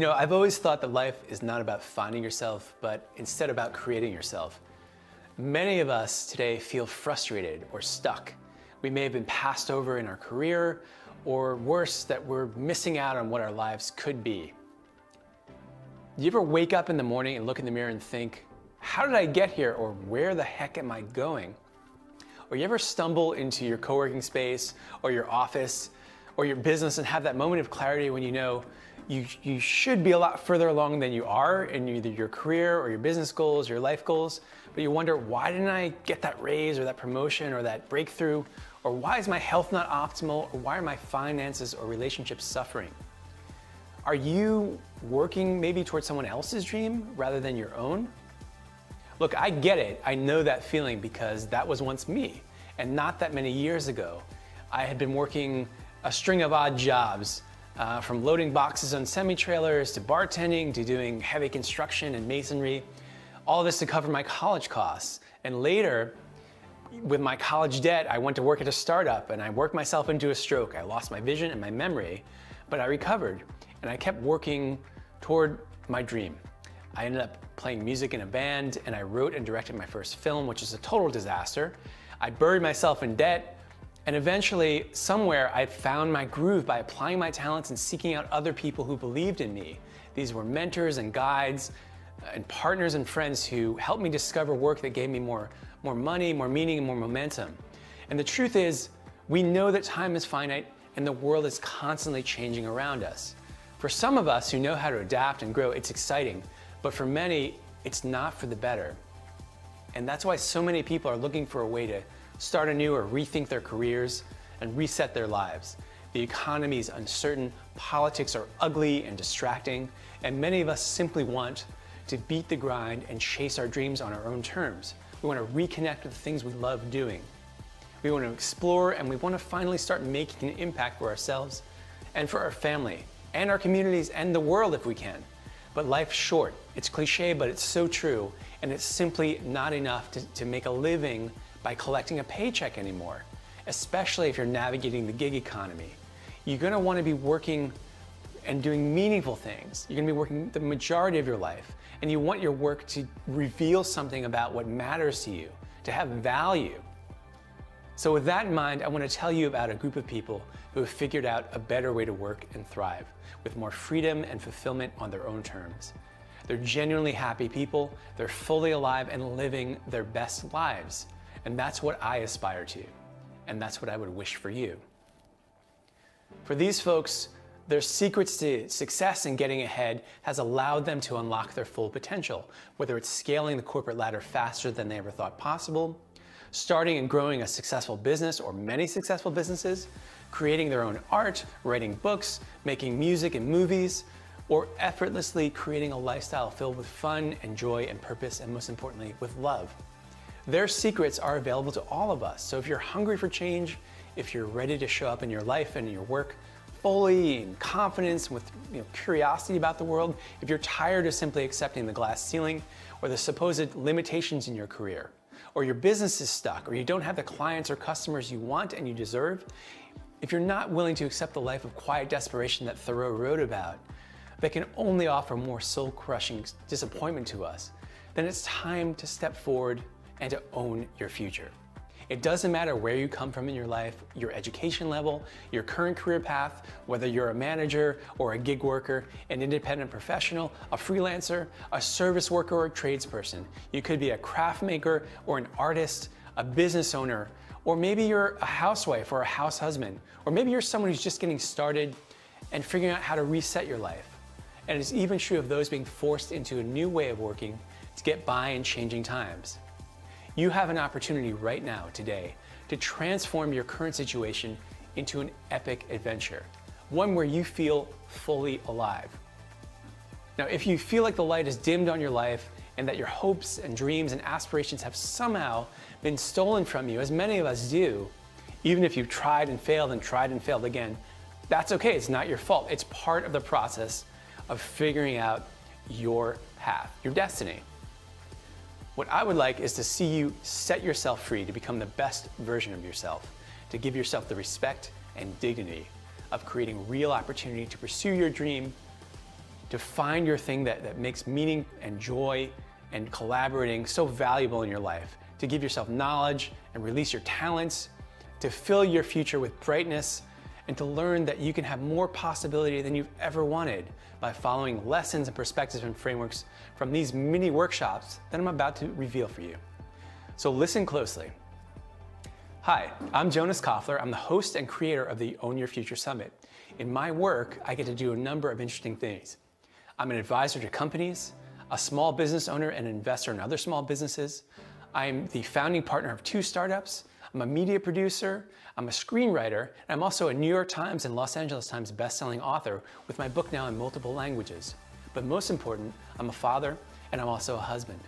You know, I've always thought that life is not about finding yourself, but instead about creating yourself. Many of us today feel frustrated or stuck. We may have been passed over in our career, or worse, that we're missing out on what our lives could be. Do you ever wake up in the morning and look in the mirror and think, how did I get here? Or where the heck am I going? Or you ever stumble into your co working space or your office or your business and have that moment of clarity when you know you, you should be a lot further along than you are in either your career or your business goals, your life goals, but you wonder, why didn't I get that raise or that promotion or that breakthrough? Or why is my health not optimal? Or why are my finances or relationships suffering? Are you working maybe towards someone else's dream rather than your own? Look, I get it. I know that feeling because that was once me. And not that many years ago, I had been working a string of odd jobs uh, from loading boxes on semi trailers to bartending to doing heavy construction and masonry. All this to cover my college costs. And later, with my college debt, I went to work at a startup and I worked myself into a stroke. I lost my vision and my memory, but I recovered and I kept working toward my dream. I ended up playing music in a band and I wrote and directed my first film, which is a total disaster. I buried myself in debt and eventually, somewhere, I found my groove by applying my talents and seeking out other people who believed in me. These were mentors and guides uh, and partners and friends who helped me discover work that gave me more, more money, more meaning, and more momentum. And the truth is, we know that time is finite and the world is constantly changing around us. For some of us who know how to adapt and grow, it's exciting. But for many, it's not for the better. And that's why so many people are looking for a way to start anew or rethink their careers and reset their lives. The economy is uncertain, politics are ugly and distracting, and many of us simply want to beat the grind and chase our dreams on our own terms. We want to reconnect with the things we love doing. We want to explore and we want to finally start making an impact for ourselves and for our family and our communities and the world if we can. But life's short. It's cliche, but it's so true. And it's simply not enough to, to make a living by collecting a paycheck anymore, especially if you're navigating the gig economy. You're gonna wanna be working and doing meaningful things. You're gonna be working the majority of your life, and you want your work to reveal something about what matters to you, to have value. So, with that in mind, I wanna tell you about a group of people who have figured out a better way to work and thrive with more freedom and fulfillment on their own terms. They're genuinely happy people, they're fully alive and living their best lives. And that's what I aspire to, and that's what I would wish for you. For these folks, their secrets to success and getting ahead has allowed them to unlock their full potential, whether it's scaling the corporate ladder faster than they ever thought possible, starting and growing a successful business or many successful businesses, creating their own art, writing books, making music and movies, or effortlessly creating a lifestyle filled with fun and joy and purpose, and most importantly, with love. Their secrets are available to all of us. So if you're hungry for change, if you're ready to show up in your life and your work fully in confidence and with you know, curiosity about the world, if you're tired of simply accepting the glass ceiling or the supposed limitations in your career, or your business is stuck, or you don't have the clients or customers you want and you deserve, if you're not willing to accept the life of quiet desperation that Thoreau wrote about, that can only offer more soul crushing disappointment to us, then it's time to step forward and to own your future. It doesn't matter where you come from in your life, your education level, your current career path, whether you're a manager or a gig worker, an independent professional, a freelancer, a service worker or a tradesperson. You could be a craft maker or an artist, a business owner, or maybe you're a housewife or a house husband, or maybe you're someone who's just getting started and figuring out how to reset your life. And it's even true of those being forced into a new way of working to get by in changing times. You have an opportunity right now, today, to transform your current situation into an epic adventure, one where you feel fully alive. Now, if you feel like the light is dimmed on your life and that your hopes and dreams and aspirations have somehow been stolen from you, as many of us do, even if you've tried and failed and tried and failed again, that's okay. It's not your fault. It's part of the process of figuring out your path, your destiny. What I would like is to see you set yourself free to become the best version of yourself, to give yourself the respect and dignity of creating real opportunity to pursue your dream to find your thing that, that makes meaning and joy and collaborating so valuable in your life, to give yourself knowledge and release your talents, to fill your future with brightness, and to learn that you can have more possibility than you've ever wanted by following lessons and perspectives and frameworks from these mini workshops that I'm about to reveal for you. So listen closely. Hi, I'm Jonas Koffler. I'm the host and creator of the Own Your Future Summit. In my work, I get to do a number of interesting things. I'm an advisor to companies, a small business owner and investor in other small businesses. I'm the founding partner of two startups. I'm a media producer. I'm a screenwriter. And I'm also a New York Times and Los Angeles Times bestselling author with my book now in multiple languages. But most important, I'm a father and I'm also a husband.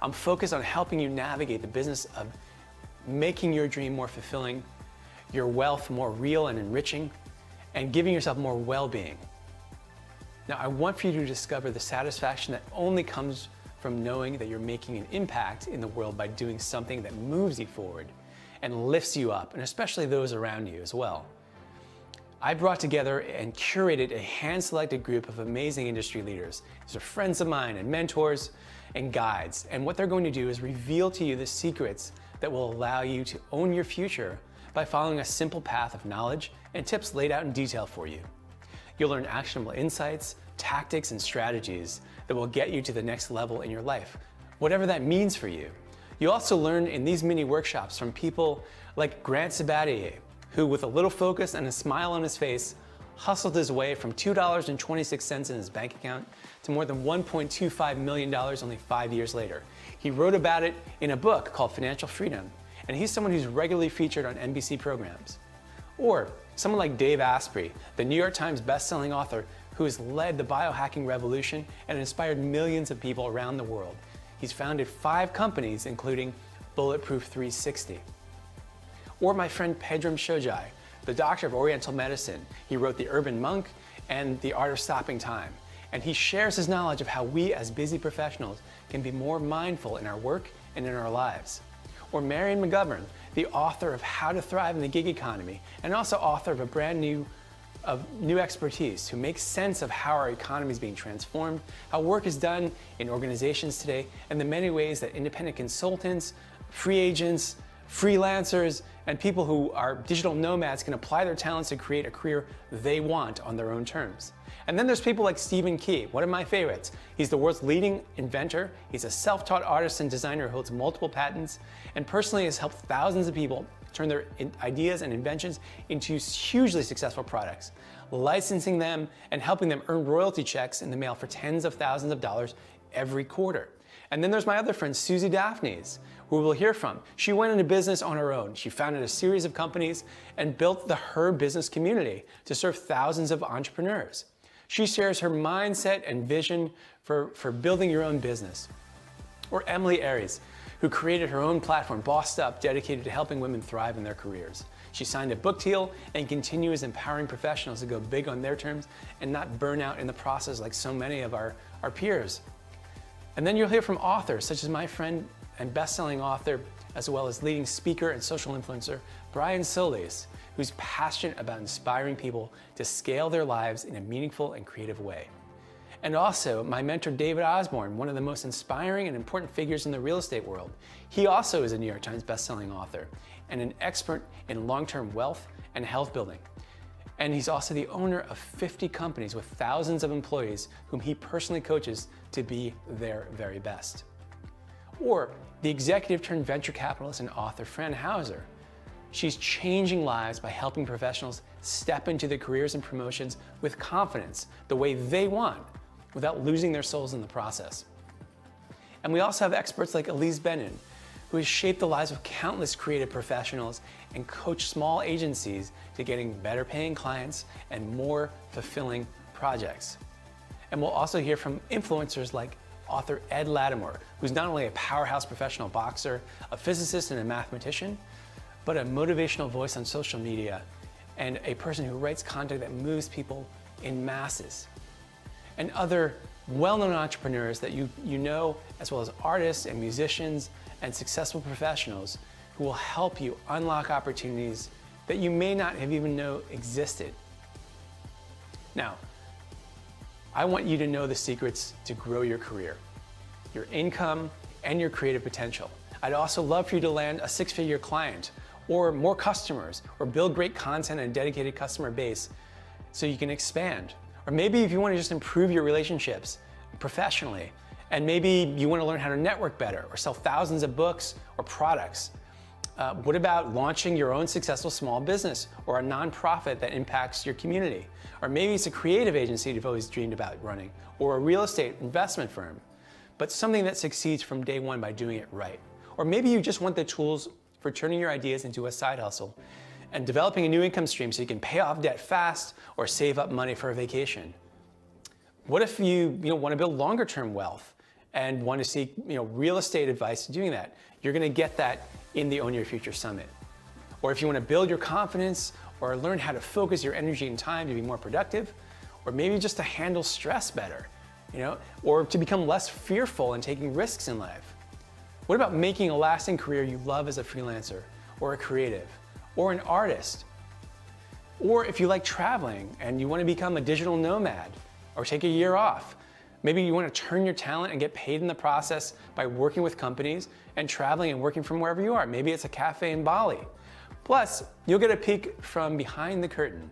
I'm focused on helping you navigate the business of making your dream more fulfilling, your wealth more real and enriching, and giving yourself more well being. Now, I want for you to discover the satisfaction that only comes from knowing that you're making an impact in the world by doing something that moves you forward and lifts you up, and especially those around you as well. I brought together and curated a hand selected group of amazing industry leaders. These are friends of mine and mentors and guides. And what they're going to do is reveal to you the secrets that will allow you to own your future by following a simple path of knowledge and tips laid out in detail for you. You'll learn actionable insights, tactics, and strategies that will get you to the next level in your life, whatever that means for you. You also learn in these mini workshops from people like Grant Sabatier, who with a little focus and a smile on his face, hustled his way from $2.26 in his bank account to more than $1.25 million only five years later. He wrote about it in a book called Financial Freedom, and he's someone who's regularly featured on NBC programs. Or someone like Dave Asprey, the New York Times bestselling author who has led the biohacking revolution and inspired millions of people around the world. He's founded five companies, including Bulletproof 360. Or my friend Pedram Shojai, the doctor of Oriental medicine. He wrote The Urban Monk and The Art of Stopping Time. And he shares his knowledge of how we as busy professionals can be more mindful in our work and in our lives. Or Marion McGovern, the author of How to Thrive in the Gig Economy, and also author of a brand new of new expertise who makes sense of how our economy is being transformed, how work is done in organizations today, and the many ways that independent consultants, free agents, freelancers, and people who are digital nomads can apply their talents to create a career they want on their own terms. And then there's people like Stephen Key, one of my favorites. He's the world's leading inventor. He's a self-taught artist and designer who holds multiple patents and personally has helped thousands of people turn their ideas and inventions into hugely successful products, licensing them and helping them earn royalty checks in the mail for tens of thousands of dollars every quarter. And then there's my other friend, Susie Daphnis, who we'll hear from. She went into business on her own. She founded a series of companies and built the Her Business community to serve thousands of entrepreneurs. She shares her mindset and vision for, for building your own business. Or Emilie Aries, who created her own platform, Bossed Up, dedicated to helping women thrive in their careers. She signed a book deal and continues empowering professionals to go big on their terms and not burn out in the process like so many of our, our peers. And then you'll hear from authors such as my friend and best-selling author, as well as leading speaker and social influencer, Brian Solis, who's passionate about inspiring people to scale their lives in a meaningful and creative way. And also, my mentor, David Osborne, one of the most inspiring and important figures in the real estate world. He also is a New York Times bestselling author and an expert in long-term wealth and health building. And he's also the owner of 50 companies with thousands of employees whom he personally coaches to be their very best. Or the executive turned venture capitalist and author Fran Hauser, She's changing lives by helping professionals step into their careers and promotions with confidence, the way they want, without losing their souls in the process. And we also have experts like Ilise Benun, who has shaped the lives of countless creative professionals and coached small agencies to getting better paying clients and more fulfilling projects. And we'll also hear from influencers like author Ed Latimore, who's not only a powerhouse professional boxer, a physicist, and a mathematician, but a motivational voice on social media and a person who writes content that moves people in masses. And other well-known entrepreneurs that you, you know, as well as artists and musicians and successful professionals who will help you unlock opportunities that you may not have even know existed. Now, I want you to know the secrets to grow your career, your income, and your creative potential. I'd also love for you to land a six figure client or more customers or build great content and a dedicated customer base so you can expand. Or maybe if you want to just improve your relationships professionally, and maybe you want to learn how to network better or sell thousands of books or products. Uh, what about launching your own successful small business or a nonprofit that impacts your community? Or maybe it's a creative agency you've always dreamed about running, or a real estate investment firm, but something that succeeds from day one by doing it right. Or maybe you just want the tools for turning your ideas into a side hustle and developing a new income stream so you can pay off debt fast or save up money for a vacation. What if you, you know, want to build longer term wealth and want to seek you know, real estate advice doing that? You're going to get that in the Own Your Future Summit. Or if you want to build your confidence or learn how to focus your energy and time to be more productive, or maybe just to handle stress better, you know, or to become less fearful in taking risks in life. What about making a lasting career you love as a freelancer or a creative or an artist? Or if you like traveling and you want to become a digital nomad or take a year off, maybe you want to turn your talent and get paid in the process by working with companies and traveling and working from wherever you are. Maybe it's a cafe in Bali. Plus, you'll get a peek from behind the curtain,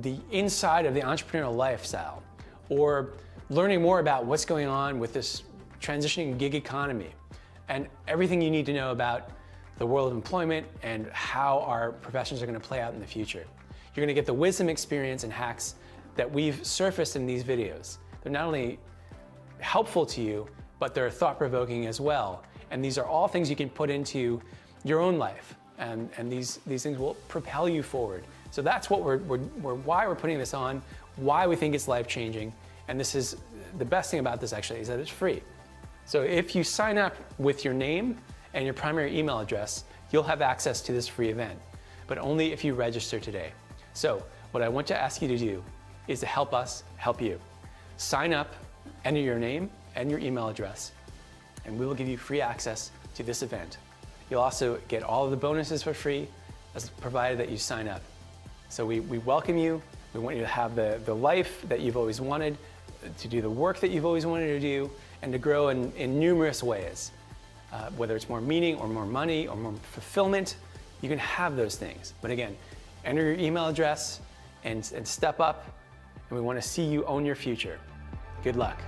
the inside of the entrepreneurial lifestyle, or learning more about what's going on with this transitioning gig economy and everything you need to know about the world of employment and how our professions are going to play out in the future. You're going to get the wisdom, experience, and hacks that we've surfaced in these videos. They're not only helpful to you, but they're thought provoking as well. And these are all things you can put into your own life. And, and these, these things will propel you forward. So that's what we're, we're, we're why we're putting this on, why we think it's life changing. And this is the best thing about this actually is that it's free. So if you sign up with your name and your primary email address, you'll have access to this free event, but only if you register today. So what I want to ask you to do is to help us help you. Sign up, enter your name and your email address, and we will give you free access to this event. You'll also get all of the bonuses for free, as provided that you sign up. So we, we welcome you. We want you to have the, the life that you've always wanted, to do the work that you've always wanted to do, and to grow in, in numerous ways. Uh, whether it's more meaning or more money or more fulfillment, you can have those things. But again, enter your email address and, and step up, and we want to see you own your future. Good luck.